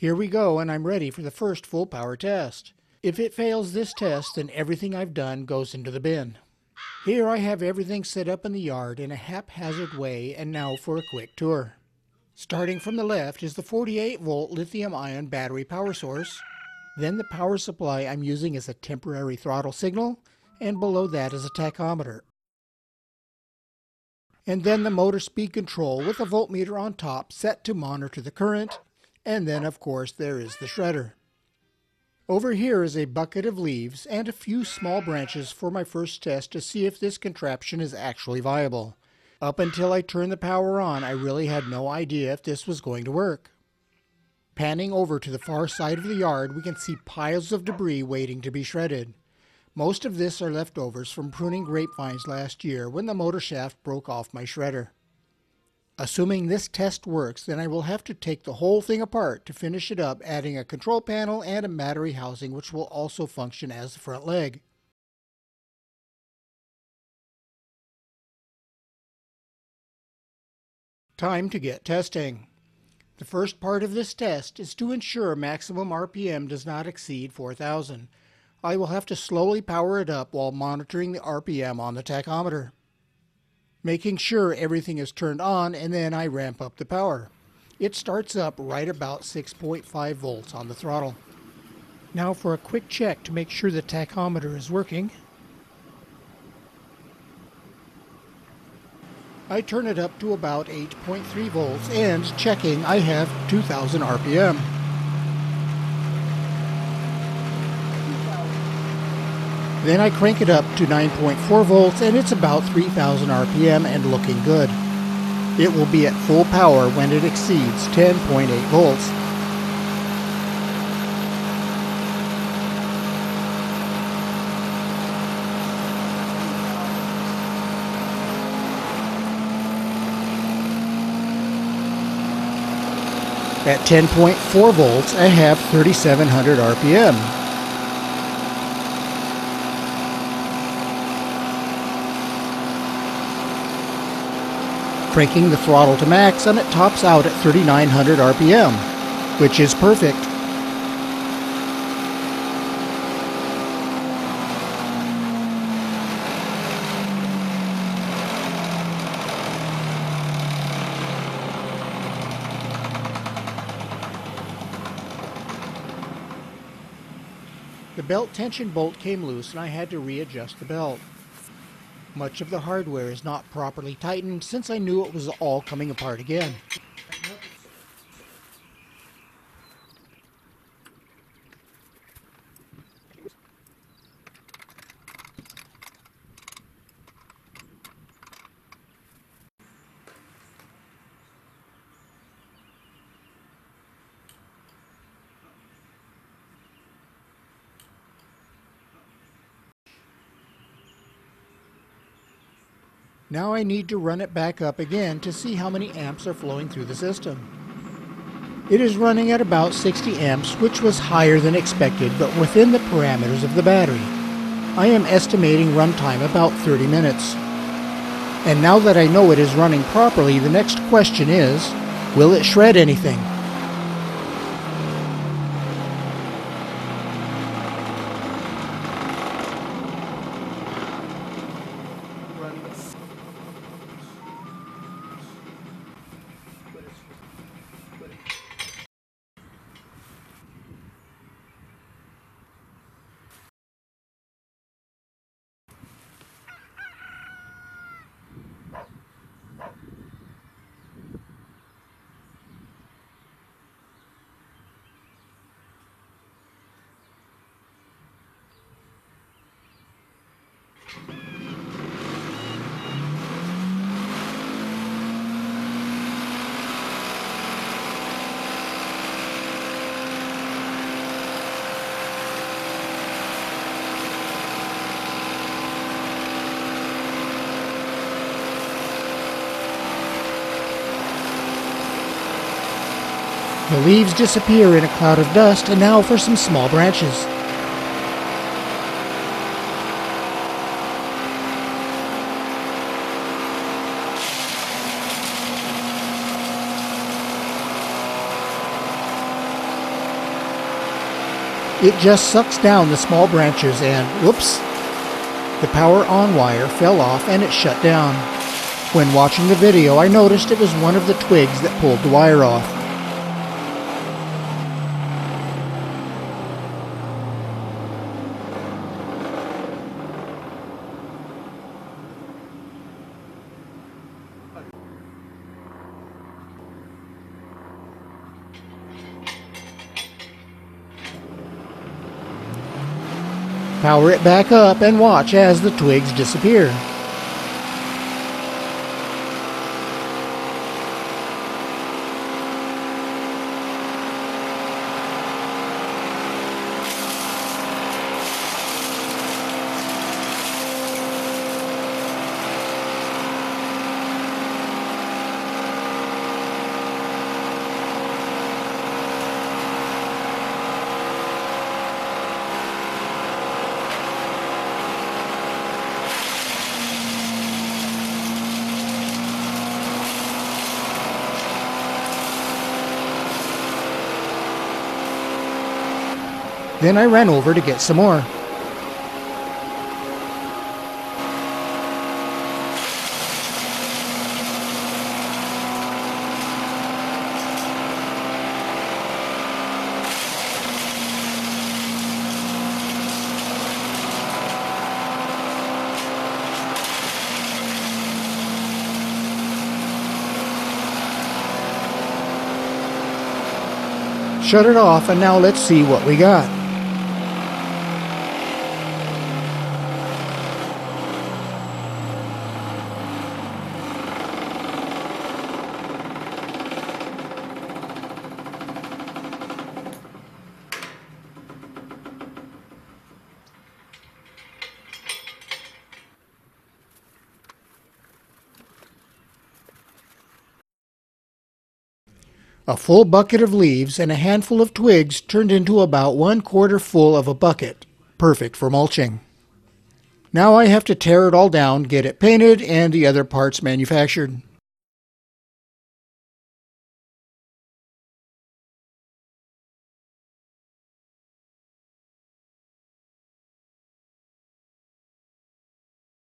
Here we go, and I'm ready for the first full power test. If it fails this test, then everything I've done goes into the bin. Here I have everything set up in the yard in a haphazard way, and now for a quick tour. Starting from the left is the 48 volt lithium ion battery power source. Then the power supply I'm using is a temporary throttle signal, and below that is a tachometer. And then the motor speed control with a voltmeter on top set to monitor the current, and then of course there is the shredder. Over here is a bucket of leaves and a few small branches for my first test to see if this contraption is actually viable. Up until I turned the power on, I really had no idea if this was going to work. Panning over to the far side of the yard, we can see piles of debris waiting to be shredded. Most of this are leftovers from pruning grapevines last year when the motor shaft broke off my shredder. Assuming this test works, then I will have to take the whole thing apart to finish it up, adding a control panel and a battery housing which will also function as the front leg. Time to get testing. The first part of this test is to ensure maximum RPM does not exceed 4000. I will have to slowly power it up while monitoring the RPM on the tachometer making sure everything is turned on, and then I ramp up the power. It starts up right about 6.5 volts on the throttle. Now for a quick check to make sure the tachometer is working. I turn it up to about 8.3 volts and checking I have 2000 RPM. Then I crank it up to 9.4 volts and it's about 3000 RPM and looking good. It will be at full power when it exceeds 10.8 volts. At 10.4 volts, I have 3700 RPM. Cranking the throttle to max and it tops out at 3900 RPM, which is perfect. The belt tension bolt came loose and I had to readjust the belt. Much of the hardware is not properly tightened since I knew it was all coming apart again. Now I need to run it back up again to see how many amps are flowing through the system. It is running at about 60 amps, which was higher than expected, but within the parameters of the battery. I am estimating runtime about 30 minutes. And now that I know it is running properly, the next question is, will it shred anything? The leaves disappear in a cloud of dust, and now for some small branches. It just sucks down the small branches and whoops, the power on wire fell off and it shut down. When watching the video, I noticed it was one of the twigs that pulled the wire off. Power it back up and watch as the twigs disappear. Then I ran over to get some more. Shut it off and now let's see what we got. A full bucket of leaves and a handful of twigs turned into about one quarter full of a bucket, perfect for mulching. Now I have to tear it all down, get it painted, and the other parts manufactured.